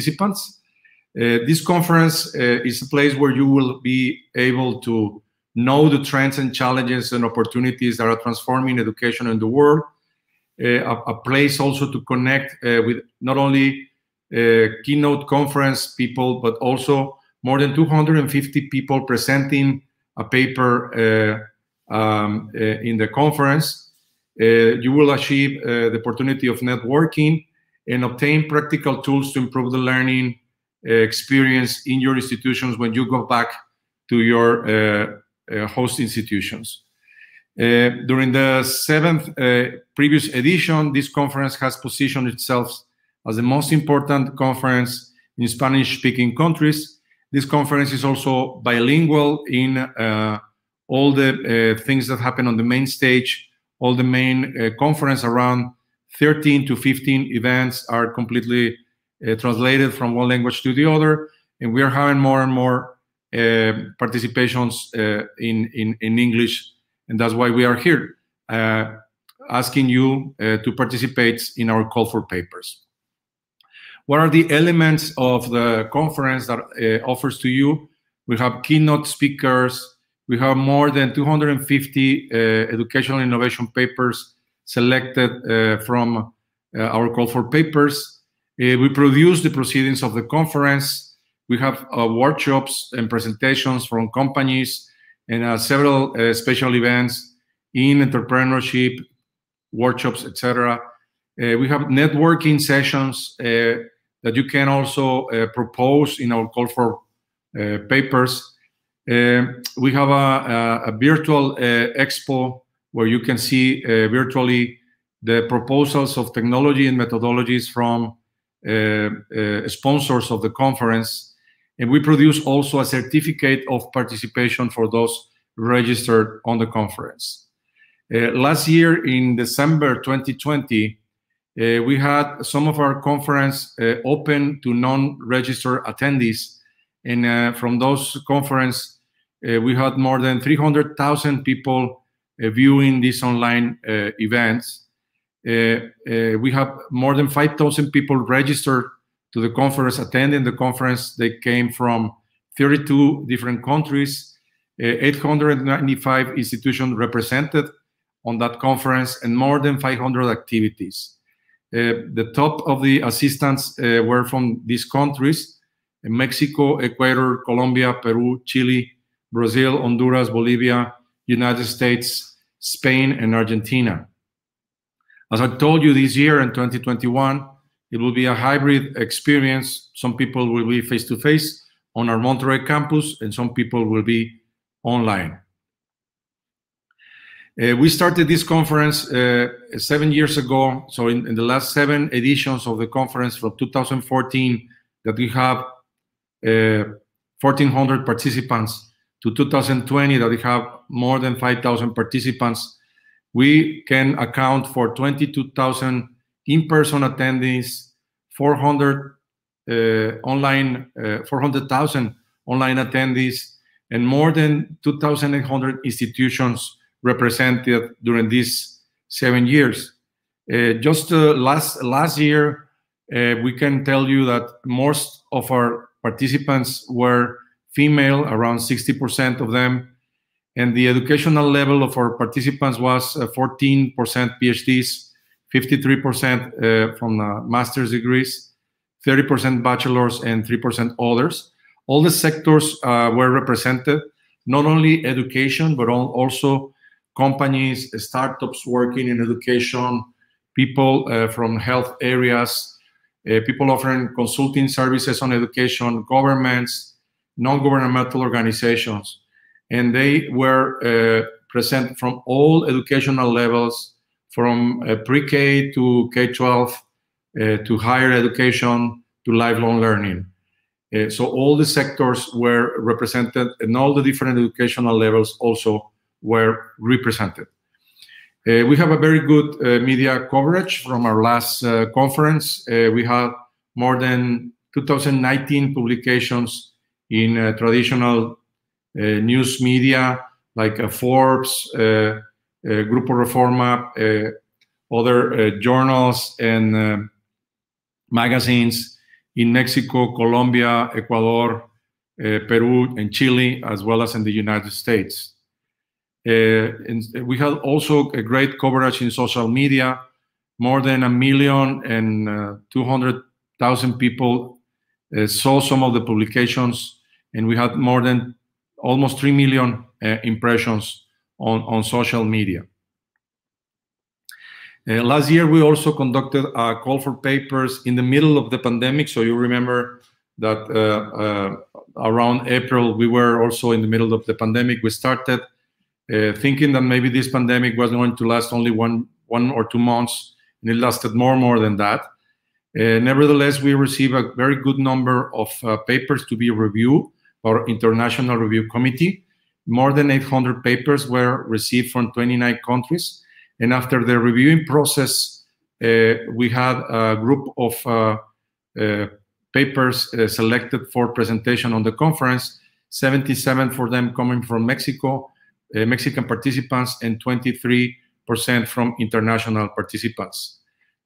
participants. Uh, this conference uh, is a place where you will be able to know the trends and challenges and opportunities that are transforming education in the world. Uh, a, a, place also to connect uh, with not only uh, keynote conference people, but also more than 250 people presenting a paper uh, um, in the conference. you will achieve the opportunity of networking and obtain practical tools to improve the learning experience in your institutions when you go back to your uh, uh, host institutions. Uh, during the seventh previous edition, this conference has positioned itself as the most important conference in Spanish-speaking countries. This conference is also bilingual in all the uh, things that happen on the main stage, all the main uh, conference around 13 to 15 events are completely uh, translated from one language to the other, and we are having more and more uh, participations uh, in, in, in English, and that's why we are here, asking you to participate in our call for papers. What are the elements of the conference that offers to you? We have keynote speakers, we have more than 250 uh, educational innovation papers selected uh, from uh, our call for papers. Uh, we produce the proceedings of the conference. We have uh, workshops and presentations from companies and uh, several uh, special events in entrepreneurship, workshops, etc. Uh, we have networking sessions uh, that you can also propose in our call for papers. we have a, a, a virtual expo where you can see virtually the proposals of technology and methodologies from uh, uh, sponsors of the conference. And we produce also a certificate of participation for those registered on the conference. Uh, last year in December 2020, uh, we had some of our conference uh, open to non-registered attendees. And uh, from those conference, we had more than 300,000 people viewing these online events. Uh, uh, we have more than 5,000 people registered to the conference, attending the conference. They came from 32 different countries, uh, 895 institutions represented on that conference, and more than 500 activities. Uh, the top of the assistants uh, were from these countries Mexico, Ecuador, Colombia, Peru, Chile, Brazil, Honduras, Bolivia, United States, Spain, and Argentina. As I told you this year in 2021, it will be a hybrid experience. Some people will be face to face on our Monterrey campus, and some people will be online. Uh, we started this conference uh, seven years ago. So in, in, the last seven editions of the conference from 2014, that we have uh, 1,400 participants, to 2020 that we have more than 5,000 participants we can account for 22,000 in-person attendees, 400 uh, online, uh, 400,000 online attendees, and more than 2,800 institutions represented during these seven years. Uh, just uh, last last year, uh, we can tell you that most of our participants were female, around 60% of them, and the educational level of our participants was 14% uh, PhDs, 53% uh, from master's degrees, 30% bachelors, and 3% others. All the sectors uh, were represented, not only education, but also companies, startups working in education, people uh, from health areas, uh, people offering consulting services on education, governments, non-governmental organizations and they were uh, present from all educational levels, from uh, pre-K to K-12 uh, to higher education to lifelong learning. Uh, so all the sectors were represented and all the different educational levels also were represented. Uh, we have a very good uh, media coverage from our last conference. we had more than 2019 publications in uh, traditional uh, news media like uh, Forbes, uh, uh Grupo Reforma, uh, other journals and magazines in Mexico, Colombia, Ecuador, Peru, and Chile, as well as in the United States. we had also a great coverage in social media. More than a million and 200,000 people saw some of the publications, and we had more than almost 3 million impressions on, on social media. Uh, last year, we also conducted a call for papers in the middle of the pandemic. So you remember that uh, uh, around April, we were also in the middle of the pandemic. We started uh, thinking that maybe this pandemic was going to last only one, one or two months, and it lasted more more than that. Uh, nevertheless, we received a very good number of uh, papers to be reviewed our international review committee. More than 800 papers were received from 29 countries. And after the reviewing process, uh, we had a group of uh, uh, papers uh, selected for presentation on the conference, 77 for them coming from Mexico, uh, Mexican participants, and 23% from international participants.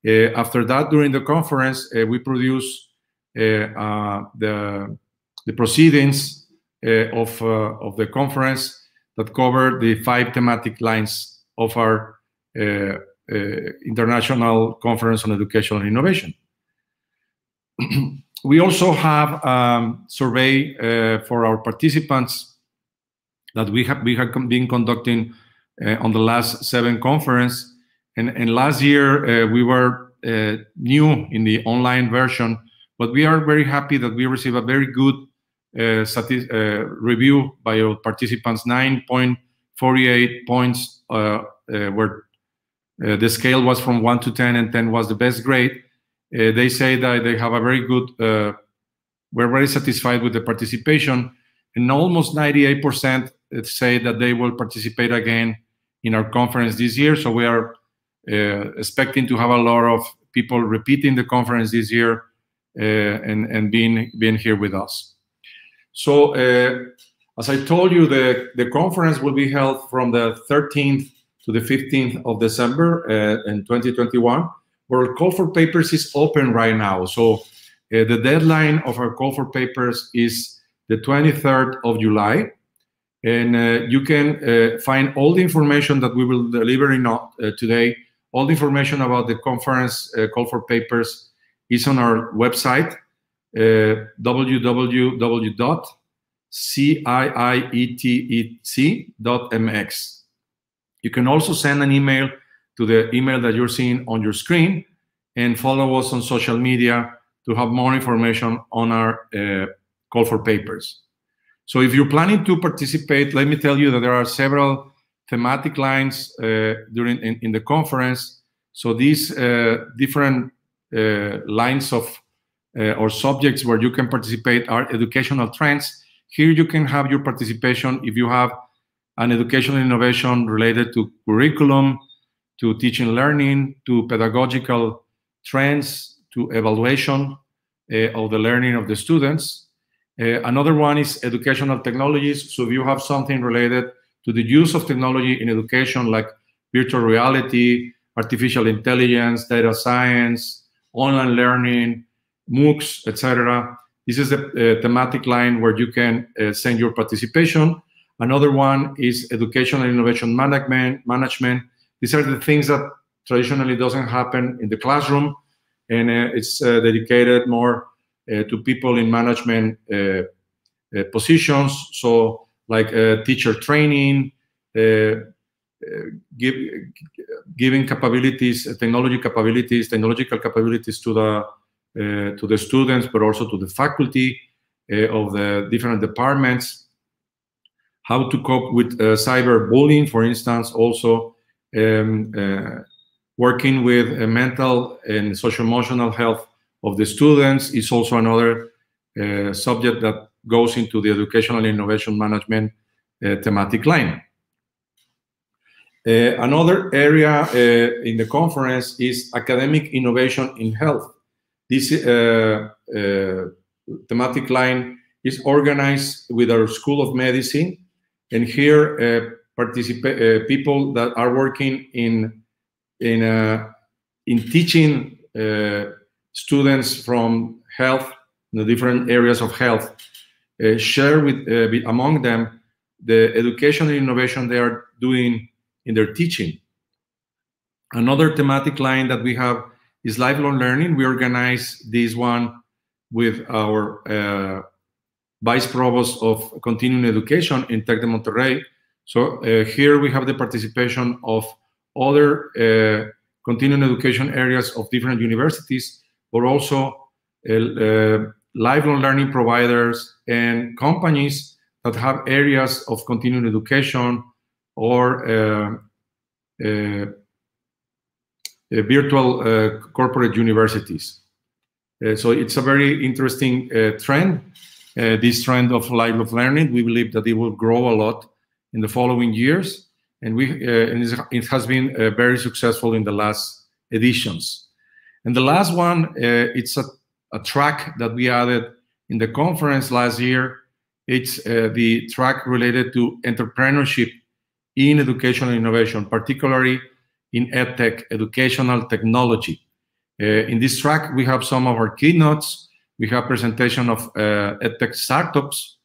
Uh, after that, during the conference, we produced the the proceedings uh, of, uh, of the conference that cover the five thematic lines of our uh, International Conference on Education and Innovation. we also have a um, survey for our participants that we have, we have been conducting on the last seven conference. And, and last year, we were new in the online version, but we are very happy that we receive a very good uh, uh, review by our participants, 9.48 points uh, where the scale was from 1 to 10 and 10 was the best grade. they say that they have a very good, we're very satisfied with the participation and almost 98% say that they will participate again in our conference this year. So we are uh, expecting to have a lot of people repeating the conference this year uh, and, and being, being here with us. So, uh, as I told you, the, the conference will be held from the 13th to the 15th of December uh, in 2021. Our call for papers is open right now. So, uh, the deadline of our call for papers is the 23rd of July. And uh, you can uh, find all the information that we will deliver in, uh, today. All the information about the conference call for papers is on our website uh. You can also send an email to the email that you're seeing on your screen and follow us on social media to have more information on our uh, call for papers. So if you're planning to participate, let me tell you that there are several thematic lines uh, during in, in, the conference. So these uh, different uh, lines of or subjects where you can participate are educational trends. Here you can have your participation if you have an educational innovation related to curriculum, to teaching learning, to pedagogical trends, to evaluation uh, of the learning of the students. Uh, another one is educational technologies. So if you have something related to the use of technology in education, like virtual reality, artificial intelligence, data science, online learning, MOOCs, etc. This is uh, thematic line where you can uh, send your participation. Another one is education and innovation management. Management. These are the things that traditionally doesn't happen in the classroom, and uh, it's uh, dedicated more to people in management positions. So, like teacher training, give, giving capabilities, technology capabilities, technological capabilities to the to the students, but also to the faculty uh, of the different departments. How to cope with uh, cyberbullying, for instance, also um, working with mental and social emotional health of the students is also another uh, subject that goes into the educational innovation management uh, thematic line. Uh, another area in the conference is academic innovation in health. This uh, uh, thematic line is organized with our School of Medicine, and here uh, participate people that are working in in in teaching students from health the different areas of health, uh, share with, uh, among them the education and innovation they are doing in their teaching. Another thematic line that we have is lifelong learning. We organize this one with our uh, vice provost of continuing education in Tec de Monterrey. So uh, here we have the participation of other uh, continuing education areas of different universities, but also uh, uh, lifelong learning providers and companies that have areas of continuing education or uh, virtual corporate universities. so it's a very interesting trend uh, this trend of lifelong learning. We believe that it will grow a lot in the following years, and we uh, and it has been uh, very successful in the last editions. And the last one, uh, it's a, a, track that we added in the conference last year. It's uh, the track related to entrepreneurship in education and innovation, particularly in edtech, educational technology. Uh, in this track, we have some of our keynotes we have presentation of uh, edtech startups.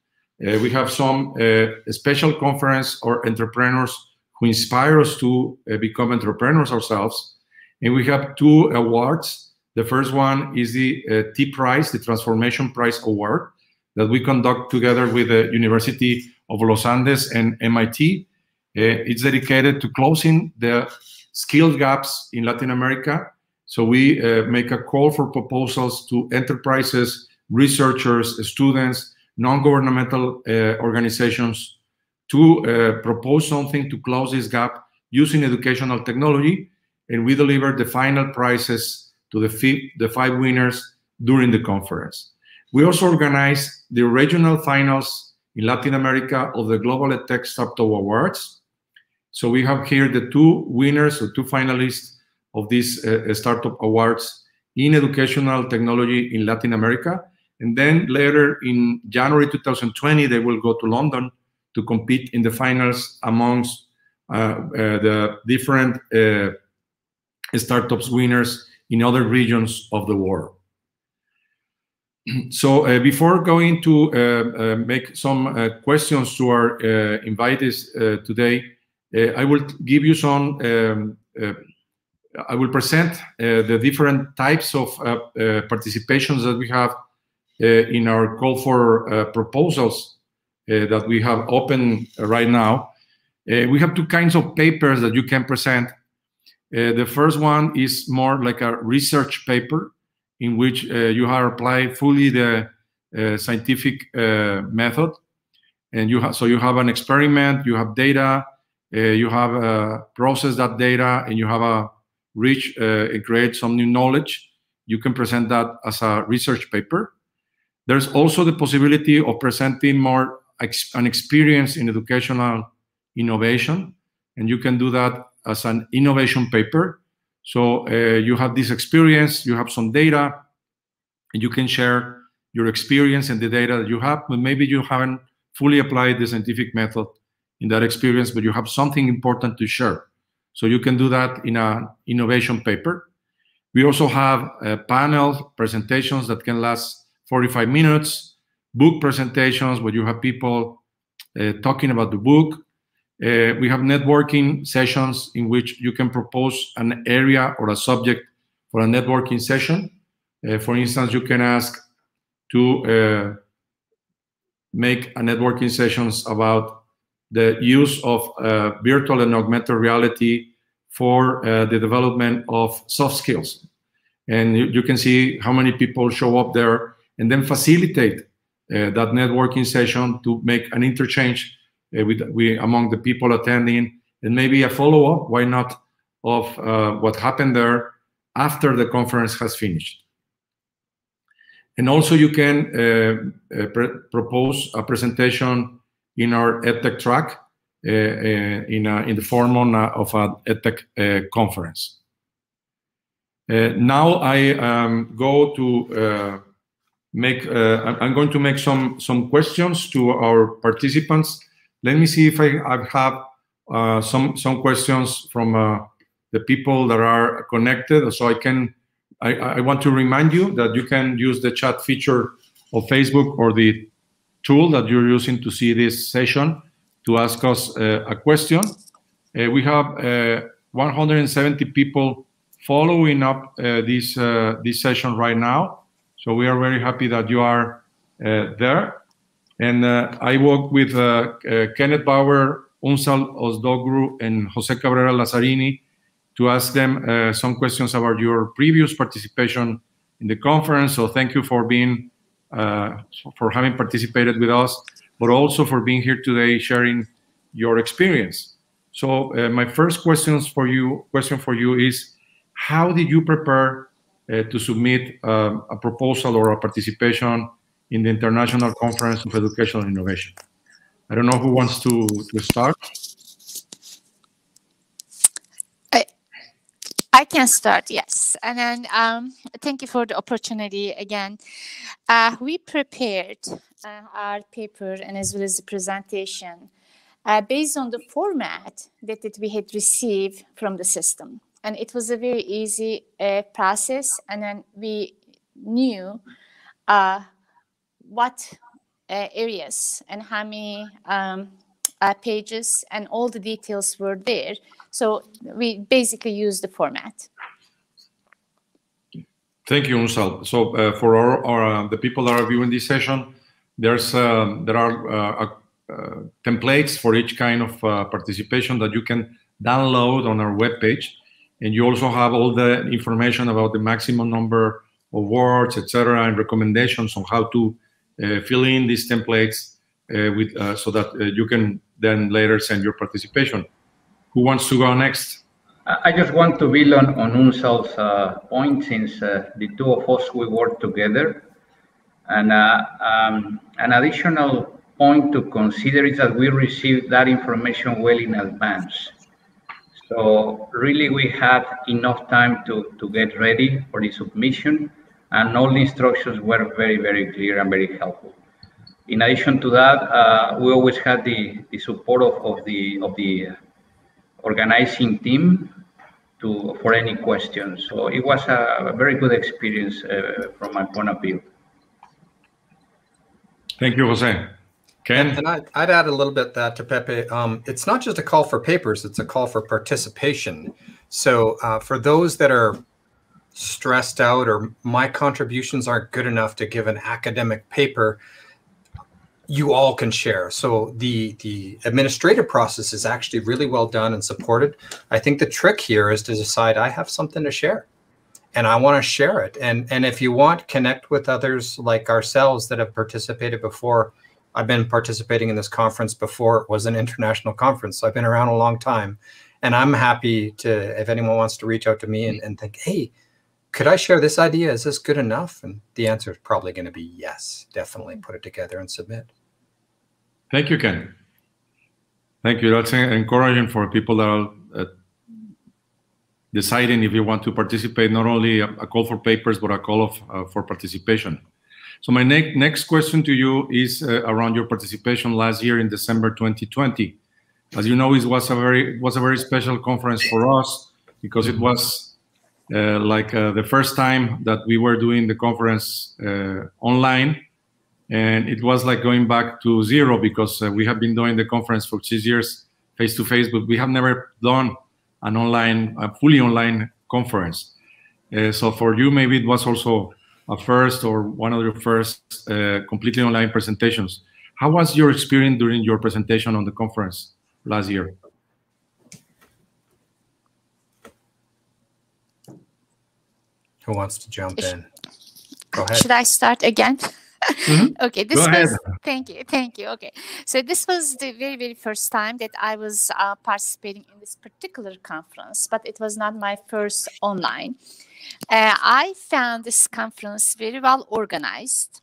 Uh, we have some uh, special conference or entrepreneurs who inspire us to uh, become entrepreneurs ourselves. And we have two awards. The first one is the uh, T Prize, the Transformation Prize Award, that we conduct together with the University of Los Andes and MIT. It's dedicated to closing the skill gaps in Latin America so we uh, make a call for proposals to enterprises, researchers, students, non-governmental uh, organizations to uh, propose something to close this gap using educational technology. And we deliver the final prizes to the, the five winners during the conference. We also organize the regional finals in Latin America of the Global EdTech Startup Awards. So we have here the two winners or two finalists of these uh, startup awards in educational technology in Latin America. And then later in January 2020, they will go to London to compete in the finals amongst uh, uh, the different uh, startups winners in other regions of the world. So uh, before going to uh, make some questions to our invitees today, I will give you some um, I will present uh, the different types of uh, uh, participations that we have in our call for proposals that we have open right now. we have two kinds of papers that you can present. the first one is more like a research paper in which you have applied fully the scientific method and you have so you have an experiment you have data uh, you have uh, process that data and you have a reach uh, and create some new knowledge, you can present that as a research paper. There's also the possibility of presenting more ex an experience in educational innovation, and you can do that as an innovation paper. So uh, you have this experience, you have some data, and you can share your experience and the data that you have, but maybe you haven't fully applied the scientific method in that experience, but you have something important to share. So you can do that in an innovation paper. We also have uh, panel presentations that can last 45 minutes, book presentations where you have people uh, talking about the book. Uh, we have networking sessions in which you can propose an area or a subject for a networking session. Uh, for instance, you can ask to uh, make a networking sessions about the use of uh, virtual and augmented reality for uh, the development of soft skills. And you, you, can see how many people show up there and then facilitate uh, that networking session to make an interchange uh, with, with, among the people attending and maybe a follow-up, why not, of uh, what happened there after the conference has finished. And also you can uh, propose a presentation in our EdTech track uh, uh, in, a, in the form on a, of a EdTech uh, conference. now I um, go to make, I'm going to make some, some questions to our participants. Let me see if I, I have some, some questions from the people that are connected. So I can, I, I, want to remind you that you can use the chat feature of Facebook or the tool that you're using to see this session to ask us uh, a question. Uh, we have uh, 170 people following up uh, this uh, this session right now. So we are very happy that you are uh, there. And I work with Kenneth Bauer, Unsal Ozdogru, and Jose Cabrera Lazzarini to ask them some questions about your previous participation in the conference. So thank you for being for having participated with us, but also for being here today sharing your experience. So uh, my first questions for you question for you is how did you prepare uh, to submit uh, a proposal or a participation in the International Conference of Educational Innovation? I don't know who wants to, to start. I, I can start, yes. And then um, thank you for the opportunity again. Uh, we prepared uh, our paper and as well as the presentation uh, based on the format that, that we had received from the system. And it was a very easy uh, process. And then we knew uh, what uh, areas and how many um, uh, pages and all the details were there. So we basically used the format. Thank you, Unsal. So uh, for our, our the people that are viewing this session, there's um, there are uh, templates for each kind of uh, participation that you can download on our webpage. And you also have all the information about the maximum number of words, etc., and recommendations on how to uh, fill in these templates with so that you can then later send your participation. Who wants to go next? I just want to build on, on Unsal's uh, point since uh, the two of us, we work together. And uh, um, an additional point to consider is that we received that information well in advance. So really we had enough time to, to get ready for the submission and all the instructions were very, very clear and very helpful. In addition to that, uh, we always had the, the support of, of the of the organizing team to for any questions. So it was a, a very good experience uh, from my point of view. Thank you, Jose. Ken? And, I'd, I'd, add a little bit that to Pepe. Um, it's not just a call for papers, it's a call for participation. So uh, for those that are stressed out or my contributions aren't good enough to give an academic paper, you all can share. So the the administrative process is actually really well done and supported. I think the trick here is to decide I have something to share and I want to share it. And and if you want, connect with others like ourselves that have participated before I've been participating in this conference before it was an international conference. So I've been around a long time. And I'm happy to, if anyone wants to reach out to me and, and think, hey, could I share this idea? Is this good enough? And the answer is probably going to be yes. Definitely put it together and submit. Thank you, Ken. Thank you. That's encouraging for people that are uh, deciding if you want to participate, not only a, a call for papers, but a call of, uh, for participation. So my ne next question to you is uh, around your participation last year in December 2020. As you know, it was a very it was a very special conference for us because it was uh, like uh, the first time that we were doing the conference uh, online, and it was like going back to zero because uh, we have been doing the conference for six years face to face, but we have never done an online, a fully online conference. Uh, so for you, maybe it was also a first or one of your first uh, completely online presentations. How was your experience during your presentation on the conference last year? Who wants to jump in? Go ahead. Should I start again? Mm -hmm. okay, this Go was ahead. thank you, thank you. Okay, so this was the very, very first time that I was uh, participating in this particular conference, but it was not my first online. Uh, I found this conference very well organized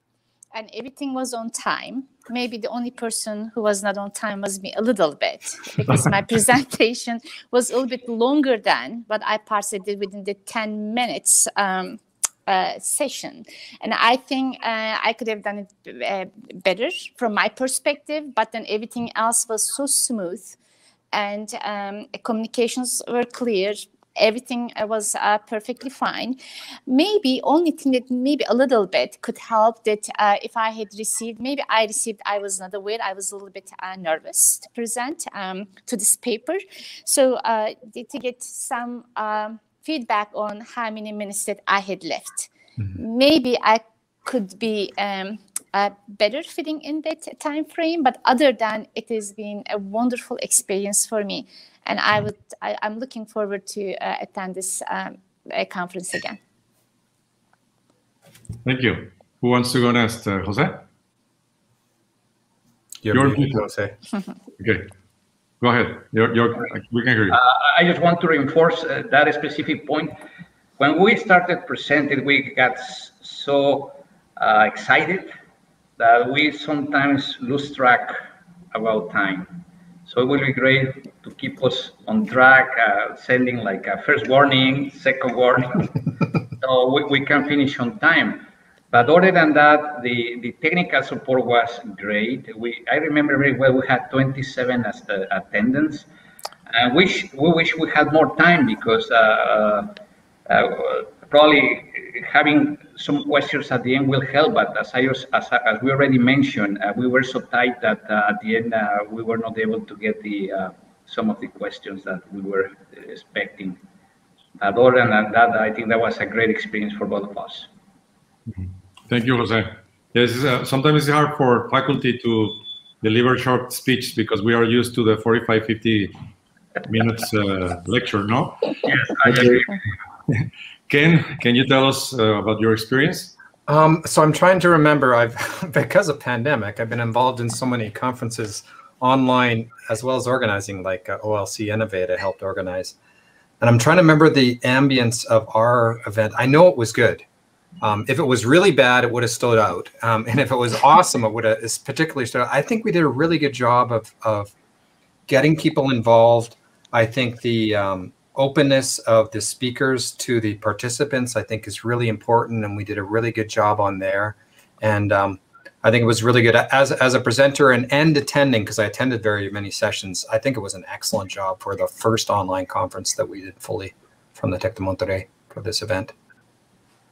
and everything was on time. Maybe the only person who was not on time was me a little bit because my presentation was a little bit longer than what I participated within the 10 minutes um, uh, session. And I think uh, I could have done it uh, better from my perspective, but then everything else was so smooth and um, communications were clear everything was uh, perfectly fine. Maybe only thing that maybe a little bit could help that uh, if I had received, maybe I received, I was not aware, I was a little bit uh, nervous to present um, to this paper. So uh, to get some um, feedback on how many minutes that I had left. Mm-hmm. Maybe I could be um, uh, better fitting in that time frame, but other than it has been a wonderful experience for me and I would I, am looking forward to uh, attend this um, conference again. Thank you. Who wants to go next, uh, Jose? You're, Jose. okay. Go ahead. You're, you're, we can hear you. Uh, I just want to reinforce uh, that specific point. When we started presenting, we got so uh, excited that we sometimes lose track about time. So it will be great to keep us on track, uh, sending like a first warning, second warning, so we, we can finish on time. But other than that, the, the technical support was great. We I remember very well we had 27 as the attendance. And wish we wish we had more time because uh, uh, probably having some questions at the end will help, but as, I, as, as we already mentioned, uh, we were so tight that uh, at the end uh, we were not able to get the uh, some of the questions that we were expecting. But other than that, I think that was a great experience for both of us. Mm-hmm. Thank you, Jose. Yes, uh, sometimes it's hard for faculty to deliver short speech because we are used to the 45, 50 minutes uh, lecture, no? Yes, I agree. Ken, can you tell us uh, about your experience? Um, so I'm trying to remember. I've because of pandemic, I've been involved in so many conferences online as well as organizing, like uh, OLC Innovate. I helped organize, and I'm trying to remember the ambience of our event. I know it was good. Um, if it was really bad, it would have stood out, um, and if it was awesome, it would have particularly stood out. I think we did a really good job of of getting people involved. I think the um, openness of the speakers to the participants, I think, is really important, and we did a really good job on there. And um, I think it was really good as as a presenter and and attending because I attended very many sessions. I think it was an excellent job for the first online conference that we did fully from the Tec de Monterrey for this event.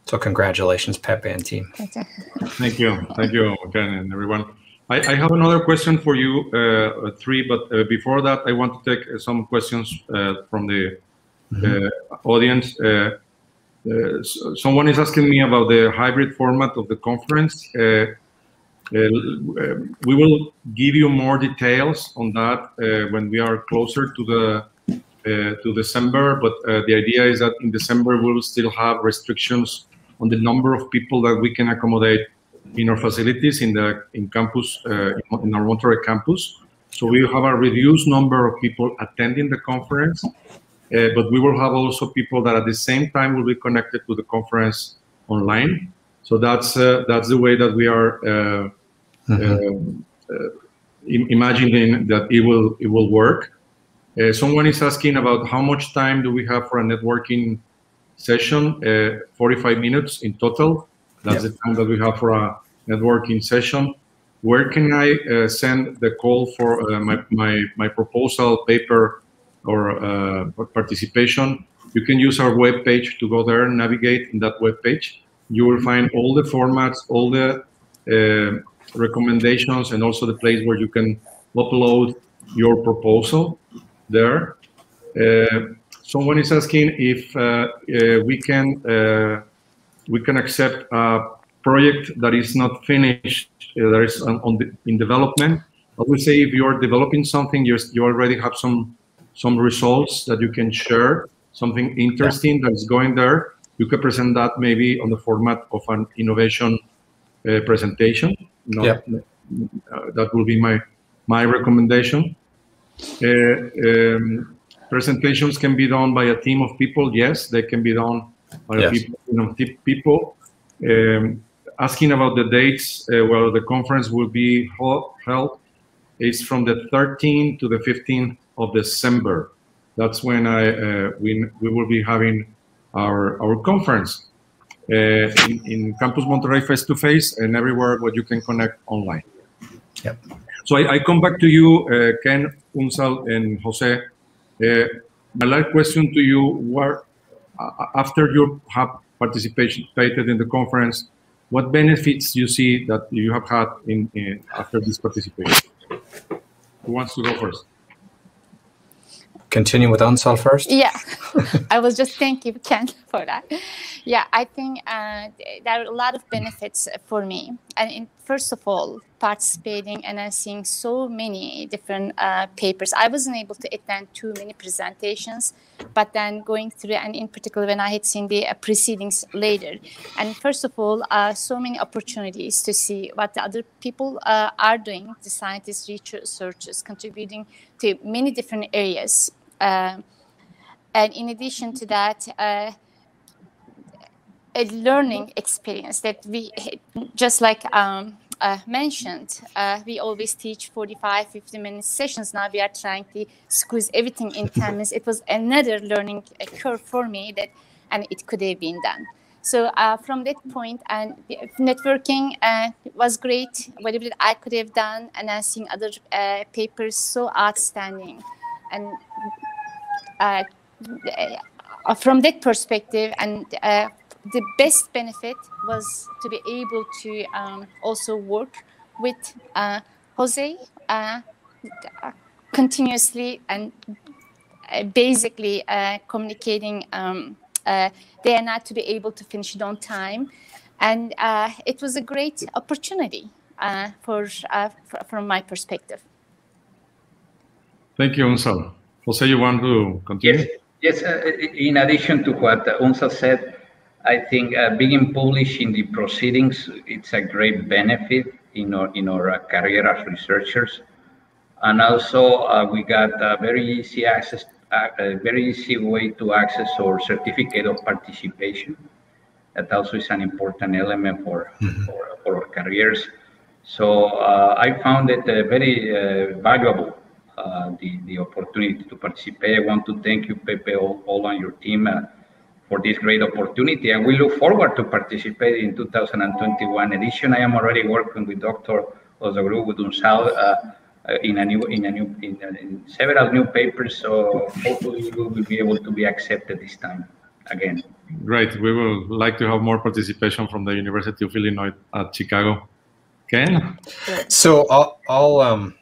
So congratulations, Pepe and team. Thank you, thank you, Ken and everyone. I, I have another question for you, uh, three. But uh, before that, I want to take uh, some questions uh, from the mm-hmm. audience. Uh, uh, someone is asking me about the hybrid format of the conference. we will give you more details on that when we are closer to the uh, to December, but uh, the idea is that in December we will still have restrictions on the number of people that we can accommodate in our facilities in the in campus uh, in our Monterrey campus. So we have a reduced number of people attending the conference, uh, but we will have also people that at the same time will be connected to the conference online. So that's uh, that's the way that we are uh, mm-hmm. imagining that it will it will work. someone is asking about how much time do we have for a networking session? 45 minutes in total. That's yep. the time that we have for a networking session. Where can I uh, send the call for uh, my, my, my proposal paper or uh, participation, you can use our web page to go there and navigate in that web page. You will find all the formats, all the uh, recommendations, and also the place where you can upload your proposal there. Uh, someone is asking if uh, uh, we can uh, we can accept a project that is not finished, that is on, on the, in development. I would say if you are developing something, you you already have some some results that you can share, something interesting yeah. that is going there. You could present that maybe on the format of an innovation uh, presentation. No, yeah. Uh, that will be my my recommendation. Uh, um, presentations can be done by a team of people. Yes, they can be done by yes. people. You know, people. Um, asking about the dates uh, where the conference will be held is from the 13th to the 15th of December. That's when I uh, we, we will be having our our conference uh, in, in, Campus Monterrey face to face and everywhere where you can connect online. Yep. So I, I come back to you, uh, Ken, Unsal, and Jose. Uh, my last question to you: What after you have participated in the conference, what benefits do you see that you have had in, in after this participation? Who wants to go first? Continue with Unsal first. Yeah, I was just thanking Ken for that. Yeah, I think uh, there are a lot of benefits for me. And in, first of all, participating and seeing so many different uh, papers. I wasn't able to attend too many presentations, but then going through, and in particular when I had seen the uh, proceedings later. And first of all, uh, so many opportunities to see what the other people uh, are doing, the scientists, researchers, contributing to many different areas. Uh, and in addition to that, a learning experience that we just like um, uh, mentioned uh, we always teach 45 50 minute sessions. Now we are trying to squeeze everything in 10 minutes. It was another learning curve for me that and it could have been done. So uh, from that point and networking uh, was great. Whatever i could have done and then seeing other uh, papers so outstanding. And uh, from that perspective and the best benefit was to be able to um, also work with uh, Jose uh, continuously and uh, basically uh, communicating um, uh, day and night to be able to finish it on time. And uh, it was a great opportunity for, for, from my perspective. Thank you, Unsal. Jose, you want to continue? Yes, yes in addition to what Unsal said, I think uh, being published in the proceedings, it's a great benefit in our, in our uh, career as researchers. And also uh, we got a very easy access, uh, a very easy way to access our certificate of participation. That also is an important element for, mm-hmm. for, for, our careers. So uh, I found it uh, very valuable, the, the opportunity to participate. I want to thank you, Pepe, all, all on your team for this great opportunity. And we look forward to participate in 2021 edition. I am already working with Dr. Ozdogru with Unsal uh, uh, in a new, in a new, in, uh, in, several new papers. So hopefully we will be able to be accepted this time again. Great. We will like to have more participation from the University of Illinois at Chicago. Ken? So I'll, I'll um,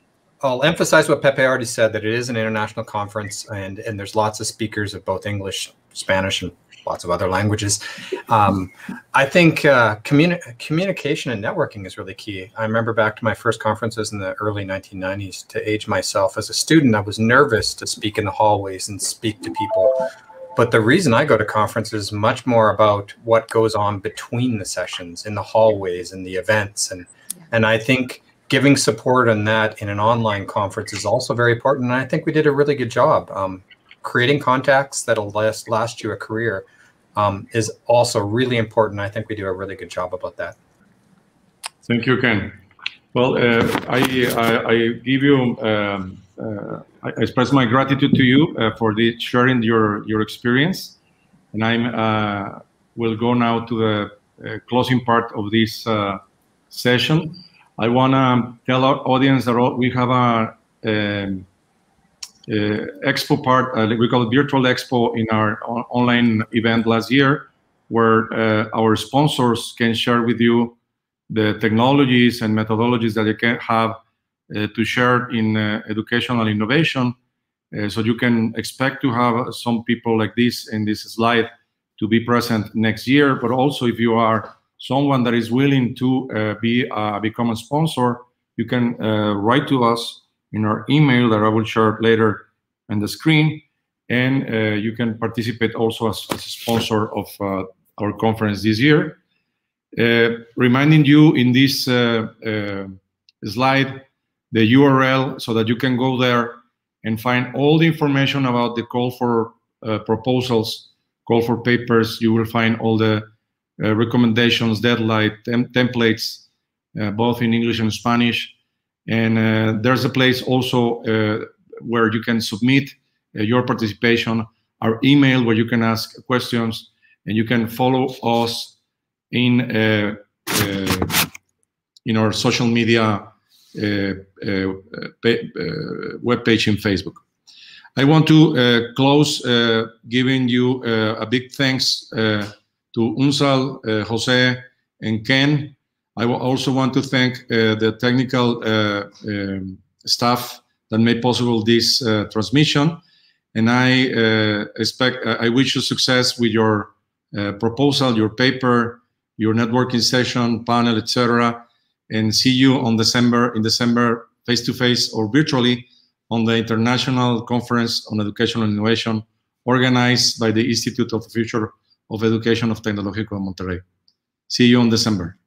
I'll emphasize what Pepe already said that it is an international conference and and there's lots of speakers of both English, Spanish, and lots of other languages. Um, I think uh, communi- communication and networking is really key. I remember back to my first conferences in the early 1990s. To age myself as a student, I was nervous to speak in the hallways and speak to people. But the reason I go to conferences is much more about what goes on between the sessions, in the hallways, and the events, and and I think giving support on that in an online conference is also very important. And I think we did a really good job. Um, creating contacts that'll last last you a career um, is also really important. I think we do a really good job about that. Thank you, Ken. Well, uh, I, I, I, give you, um, uh, I express my gratitude to you uh, for the sharing your, your experience. And I uh, will go now to the uh, closing part of this uh, session. I want to tell our audience that we have a, um, expo part, uh, we call it virtual expo in our online event last year, where uh, our sponsors can share with you the technologies and methodologies that they can have to share in educational innovation. so you can expect to have some people like this in this slide to be present next year. But also, if you are someone that is willing to uh, be uh, become a sponsor, you can uh, write to us in our email that I will share later on the screen. And uh, you can participate also as, as a sponsor of uh, our conference this year. Uh, reminding you in this uh, uh, slide the URL so that you can go there and find all the information about the call for uh, proposals, call for papers. You will find all the recommendations, deadline, tem templates, both in English and Spanish. And uh, there's a place also uh, where you can submit uh, your participation, our email where you can ask questions, and you can follow us in in our social media uh, uh, web page in Facebook. I want to uh, close uh, giving you uh, a big thanks uh, to Unsal, uh, Jose, and Ken. I also want to thank uh, the technical uh, um, staff that made possible this uh, transmission. And I uh, expect, I wish you success with your proposal, your paper, your networking session, panel, etc. And see you on December in December face to face or virtually on the International Conference on Educational Innovation organized by the Institute of the Future of Education of Tecnológico Monterrey. See you on December.